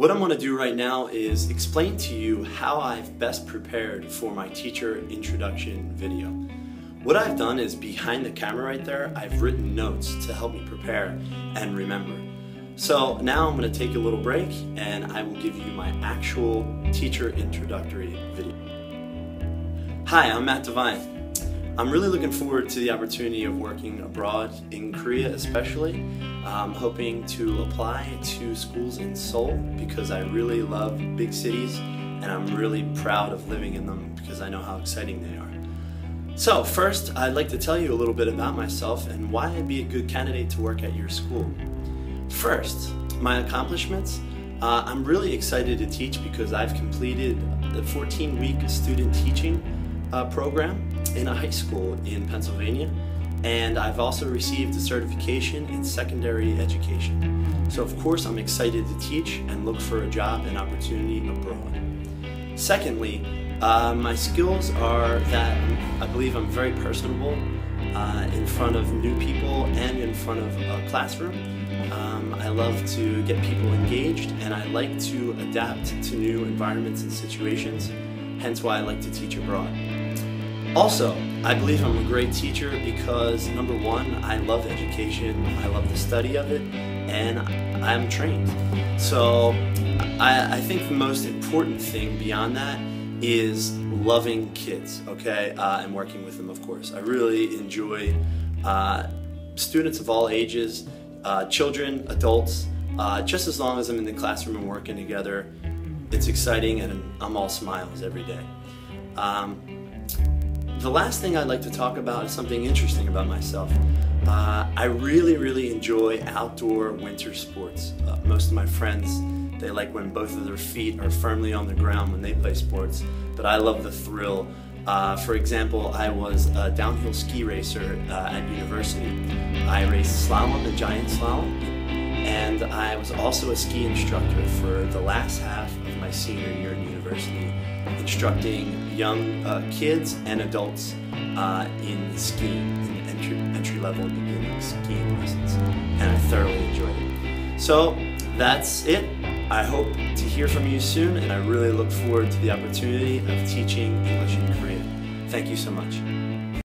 What I'm going to do right now is explain to you how I've best prepared for my teacher introduction video. What I've done is behind the camera right there, I've written notes to help me prepare and remember. So now I'm going to take a little break and I will give you my actual teacher introductory video. Hi, I'm Matt Devine. I'm really looking forward to the opportunity of working abroad in Korea especially. I'm hoping to apply to schools in Seoul because I really love big cities and I'm really proud of living in them because I know how exciting they are. So first, I'd like to tell you a little bit about myself and why I'd be a good candidate to work at your school. First, my accomplishments. Uh, I'm really excited to teach because I've completed the 14-week student teaching uh, program in a high school in Pennsylvania, and I've also received a certification in secondary education. So of course I'm excited to teach and look for a job and opportunity abroad. Secondly, uh, my skills are that I believe I'm very personable uh, in front of new people and in front of a classroom. Um, I love to get people engaged and I like to adapt to new environments and situations, hence why I like to teach abroad. Also, I believe I'm a great teacher because number one, I love education, I love the study of it, and I'm trained. So I, I think the most important thing beyond that is loving kids, okay, uh, and working with them, of course. I really enjoy uh, students of all ages, uh, children, adults, uh, just as long as I'm in the classroom and working together. It's exciting and I'm all smiles every day. Um, the last thing I'd like to talk about is something interesting about myself. Uh, I really, really enjoy outdoor winter sports. Uh, most of my friends, they like when both of their feet are firmly on the ground when they play sports, but I love the thrill. Uh, for example, I was a downhill ski racer uh, at university. I raced slalom and giant slalom, and I was also a ski instructor for the last half of my senior year in university instructing young uh, kids and adults uh, in skiing, in entry, entry level beginning skiing lessons. And I thoroughly enjoyed it. So that's it. I hope to hear from you soon, and I really look forward to the opportunity of teaching English in Korea. Thank you so much.